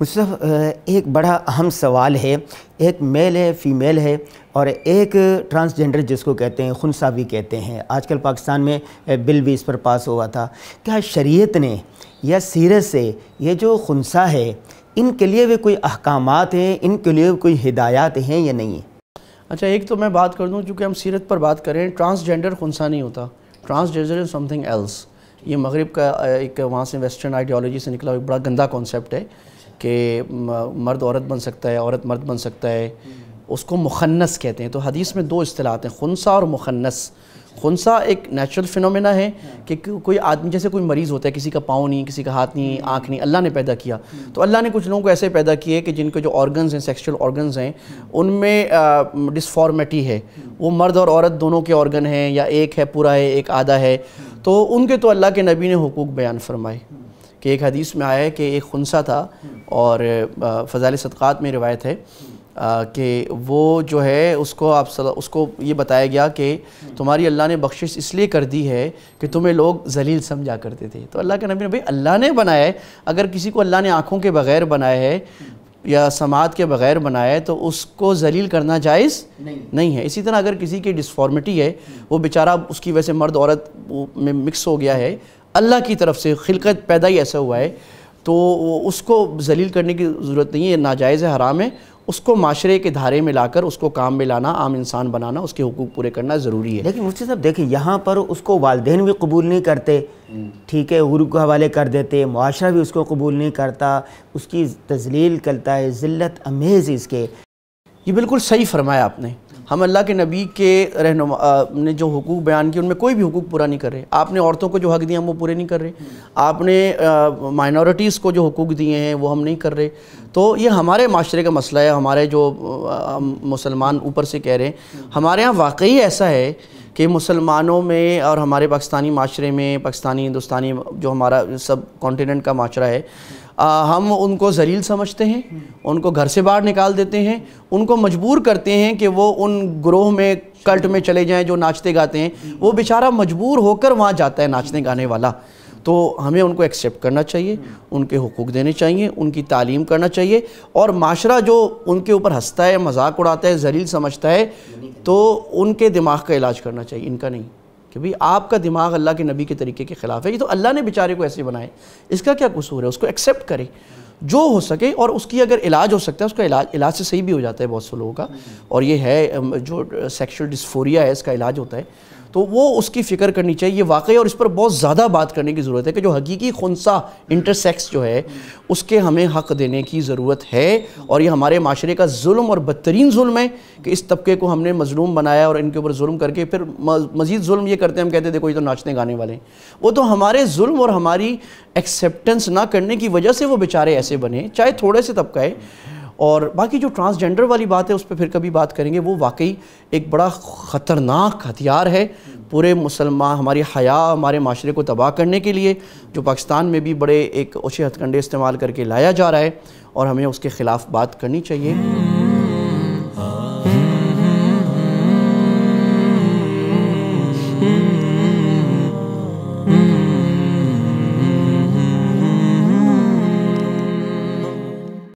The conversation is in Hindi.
मुस्तफ़ एक बड़ा अहम सवाल है। एक मेल है, फ़ीमेल है और एक ट्रांसजेंडर जिसको कहते हैं, खुनसा भी कहते हैं। आजकल पाकिस्तान में बिल भी इस पर पास हुआ था। क्या शरीयत ने या सीरत से ये जो खुनसा है, इनके लिए भी कोई अहकाम हैं, इनके लिए कोई हिदायत हैं या नहीं? अच्छा एक तो मैं बात कर दूँ, चूँकि हम सीरत पर बात करें ट्रांसजेंडर खुनसा नहीं होता। ट्रांसजेंडर इज़ समथिंग एल्स ये मगरब का एक वहाँ से वेस्टर्न आइडियोलॉजी से निकला एक बड़ा गंदा कॉन्सेप्ट है। कि मर्द औरत बन सकता है, औरत मर्द बन सकता है। उसको मुखन्नस कहते हैं। तो हदीस में दो असलाहत हैं खुनसा और मुखन्नस। खुनसा एक नेचुरल फिनोमेना है कि कोई आदमी, जैसे कोई मरीज़ होता है, किसी का पाँव नहीं, किसी का हाथ नहीं, आँख नहीं, अल्लाह ने पैदा किया। तो अल्लाह ने कुछ लोगों को ऐसे पैदा किए कि जिनके जो ऑर्गन्स हैं सेक्सुअल ऑर्गन्स हैं, उनमें डिसफॉर्मेटी है। वो मर्द और औरत दोनों के ऑर्गन हैं, या एक है, पूरा है, एक आधा है। तो उनके तो अल्लाह के नबी ने हकूक़ बयान फरमाए। कि एक हदीस में आया है कि एक खुनसा था और फ़जाल सदक़ात में रिवायत है कि वो जो है उसको आप सल, उसको ये बताया गया कि तुम्हारी अल्लाह ने बख्शिश इसलिए कर दी है कि तुम्हें लोग जलील समझा करते थे। तो अल्लाह के नबी ने भाई अल्लाह ने बनाया है। अगर किसी को अल्लाह ने आँखों के बग़ैर बनाया है या समात के बग़ैर बनाया है तो उसको जलील करना जायज़ नहीं।, नहीं है। इसी तरह अगर किसी की डिसफॉर्मिटी है वो बेचारा उसकी वजह से मर्द औरत में मिक्स हो गया है अल्लाह की तरफ़ से खिलकत पैदा ही ऐसा हुआ है तो उसको जलील करने की ज़रूरत नहीं है नाजायज़ है हराम है। उसको माशरे के धारे में लाकर उसको काम में लाना आम इंसान बनाना उसके हकूक़ पूरे करना ज़रूरी है। लेकिन मुझसे साहब देखिए यहाँ पर उसको वालदेन भी कबूल नहीं करते ठीक है गुरु के हवाले कर देते माशरा भी उसको कबूल नहीं करता उसकी तजलील करता है ज़िल्त अमेज़ इसके। ये बिल्कुल सही फरमाया आपने। हम अल्लाह के नबी के रहनुमा ने जो हकूक़ बयान किए, उनमें कोई भी हकूक़ पूरा नहीं कर रहे। आपने औरतों को जो हक दिए, हम वो पूरे नहीं कर रहे। आपने माइनॉरिटीज़ को जो हकूक़ दिए हैं, वो हम नहीं कर रहे। तो ये हमारे माशरे का मसला है, हमारे जो मुसलमान ऊपर से कह रहे हैं। हमारे यहाँ वाकई ऐसा है कि मुसलमानों में और हमारे पाकिस्तानी माशरे में, पाकिस्तानी, हिंदुस्तानी जो हमारा सब कॉन्टीनेंट का माशरा है आ, हम उनको जलील समझते हैं उनको घर से बाहर निकाल देते हैं उनको मजबूर करते हैं कि वो उन ग्रोह में कल्ट में चले जाएँ जो नाचते गाते हैं। वो बेचारा मजबूर होकर वहाँ जाता है नाचने गाने वाला। तो हमें उनको एक्सेप्ट करना चाहिए उनके हकूक़ देने चाहिए उनकी तालीम करना चाहिए और माशरा जो उनके ऊपर हंसता है मज़ाक उड़ाता है जलील समझता है तो उनके दिमाग का इलाज करना चाहिए इनका नहीं। कि भाई आपका दिमाग अल्लाह के नबी के तरीके के ख़िलाफ़ है। ये तो अल्लाह ने बेचारे को ऐसे बनाए। इसका क्या कसूर है? उसको एक्सेप्ट करें। जो हो सके और उसकी अगर इलाज हो सकता है, उसका इलाज इलाज से सही भी हो जाता है बहुत से लोगों का। और ये है जो सेक्शुअल डिस्फोरिया है, इसका इलाज होता है। तो वो उसकी फ़िक्र करनी चाहिए। वाकई और इस पर बहुत ज़्यादा बात करने की ज़रूरत है कि जो हकीकी खुनसा इंटरसेक्स जो है, उसके हमें हक़ देने की ज़रूरत है और ये हमारे माशरे का जुल्म और बदतरीन जुल्म है कि इस तबके को हमने मजलूम बनाया और इनके ऊपर जुल्म करके फिर मज़ीद जुल्म ये करते हैं, हम कहते देखो, ये तो नाचने गाने वाले हैं। वो तो हमारे जुल्म और हमारी एक्सेप्टेंस ना करने की वजह से वो बेचारे ऐसे बने, चाहे थोड़े से तबका है। और बाकी जो ट्रांसजेंडर वाली बात है, उस पर फिर कभी बात करेंगे, वो वाकई एक बड़ा ख़तरनाक हथियार है। पूरे मुसलमान, हमारी हया, हमारे माशरे को तबाह करने के लिए, जो पाकिस्तान में भी बड़े एक ओछे हथकंडे इस्तेमाल करके लाया जा रहा है, और हमें उसके ख़िलाफ़ बात करनी चाहिए।